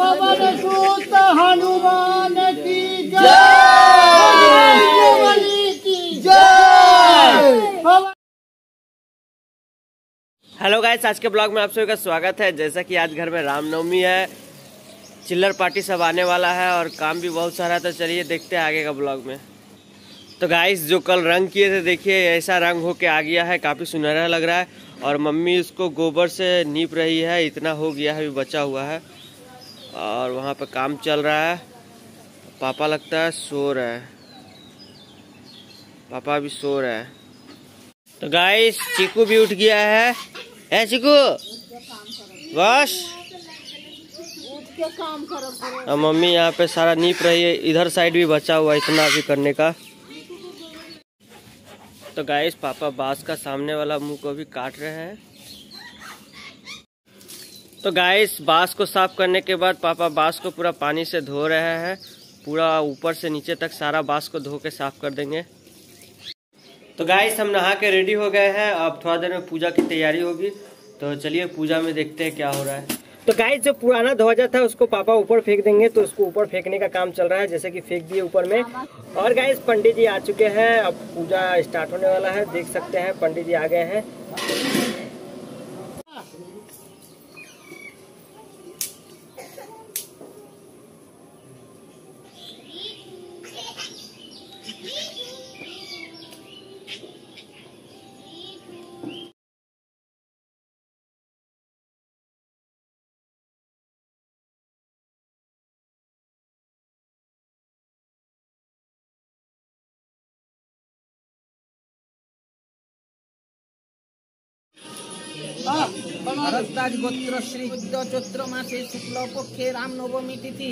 Hello guys आज के blog में आप सभी का स्वागत है। जैसा कि आज घर में रामनवमी है चिल्लर पार्टी सब आने वाला है और काम भी बहुत सारा है तो चलिए देखते हैं आगे का ब्लॉग में। तो गाइस जो कल रंग किए थे देखिए ऐसा रंग होके आ गया है। काफ़ी सुनहरा लग रहा है और मम्मी इसको गोबर से नीप रही है। इतना हो गया है अभी बचा हुआ है। और वहाँ पे काम चल रहा है। पापा लगता है सो रहा है। पापा भी सो रहा है। तो गाइस चीकू भी उठ गया है। है चीकू? बस। और मम्मी यहाँ पे सारा नीप रही है। इधर साइड भी बचा हुआ इतना भी करने का। तो गाइस पापा बाँस का सामने वाला मुँह को भी काट रहे हैं। तो गाइस बाँस को साफ़ करने के बाद पापा बाँस को पूरा पानी से धो रहे हैं। पूरा ऊपर से नीचे तक सारा बाँस को धो के साफ़ कर देंगे। तो गाइस हम नहा के रेडी हो गए हैं। अब थोड़ा देर में पूजा की तैयारी होगी। तो चलिए पूजा में देखते हैं क्या हो रहा है। तो गाइस जो पुराना ध्वजा था, उसको पापा ऊपर फेंक देंगे। तो उसको ऊपर फेंकने का काम चल रहा है, जैसे कि फेंक दिए ऊपर में। और गाइस पंडित जी आ चुके हैं। अब पूजा स्टार्ट होने वाला है। देख सकते हैं, पंडित जी आ गए हैं। ভরদ্বাজ গোত্র শ্রী চৈত্র মাসে শুক্ল পক্ষে রামনবমী তিথি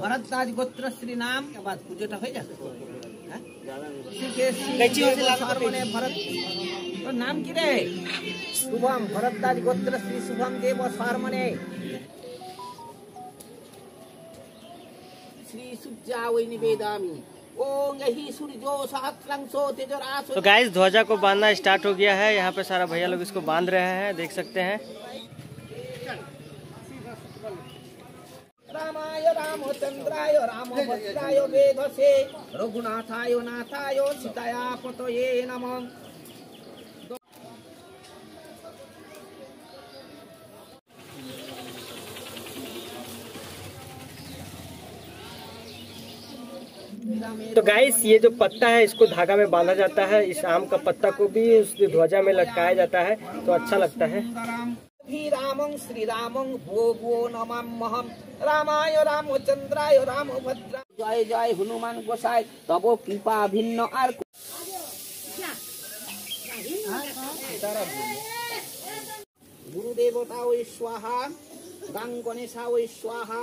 ভরদ্বাজ গোত্র শ্রী নাম বাদ পুজোটা হয়ে যাবে ভরত তোর নাম কি রে শুভম ভরদ্বাজ গোত্র শ্রী শুভম দেব সর্মনে শ্রী সূর্যা ওই নিবেদামি तो गाइस ध्वजा को बांधना स्टार्ट हो गया है। यहाँ पे सारा भैया लोग इसको बाँध रहे हैं देख सकते हैं। रामाय रामचंद्राय रामभद्राय वेधसे रघुनाथाय नाथाय सीताया पतये नमः। तो गाइस ये जो पत्ता है, इसको धागा में बांधा जाता है। इस आम का पत्ता को भी उस ध्वजा में लटकाया जाता है तो अच्छा लगता है। गुरुदेवता श्री जय जय, हनुमान गोसाई कृपा आर गुरुदेवता स्वाहा। गंग गणेशा स्वाहा।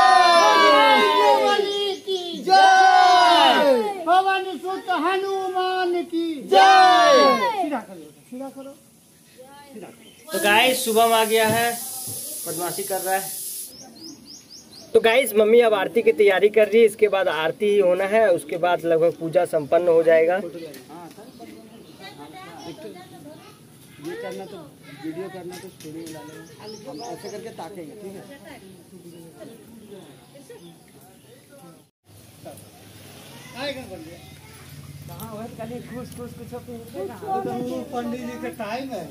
हनुमान की जय! सीधा करो सीधा करो। तो गाइस शुभम आ गया है बदमाशी कर रहा है। तो गाइस मम्मी अब आरती की तैयारी कर रही है इसके बाद आरती ही होना है उसके बाद लगभग पूजा संपन्न हो जाएगा। ये करना तो वीडियो करना तो स्टोरी में डालेंगे हम ऐसे करके ताकेंगे ठीक है? पंडित जी के टाइम है।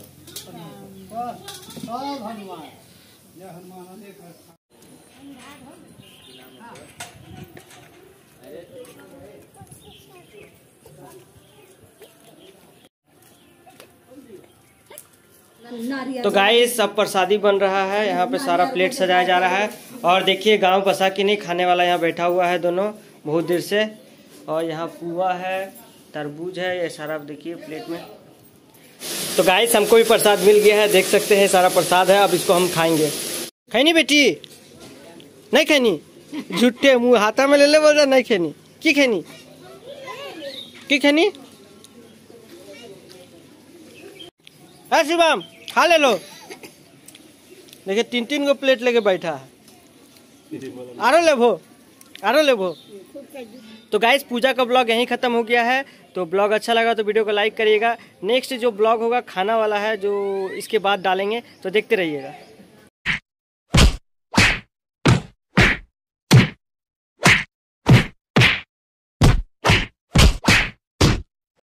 सब हनुमान जय हनुमान एक तो गाइस सब प्रसादी बन रहा है। यहाँ पे सारा प्लेट सजाया जा रहा है। और देखिए गाँव बसा की नहीं खाने वाला यहाँ बैठा हुआ है दोनों बहुत देर से। और यहाँ पुआ है। तरबूज है, ये सारा आप देखिए प्लेट में। तो गाइस हमको भी प्रसाद मिल गया है, देख सकते हैं, सारा प्रसाद है, अब इसको हम खाएँगे। खैनी बेटी? नहीं खैनी। झुट्टे मुँह, हाथा में ले ले बोल रहा, नहीं खेनी। की खेनी? की खेनी? है शिवम, खा ले लो। देखिए तीन तीन गो प्लेट लेके बैठा है। आरो लेबो आरो लेबो। तो गाइस पूजा का ब्लॉग यहीं खत्म हो गया है। तो ब्लॉग अच्छा लगा तो वीडियो को लाइक करिएगा। नेक्स्ट जो ब्लॉग होगा, खाना वाला है, जो इसके बाद डालेंगे तो देखते रहिएगा।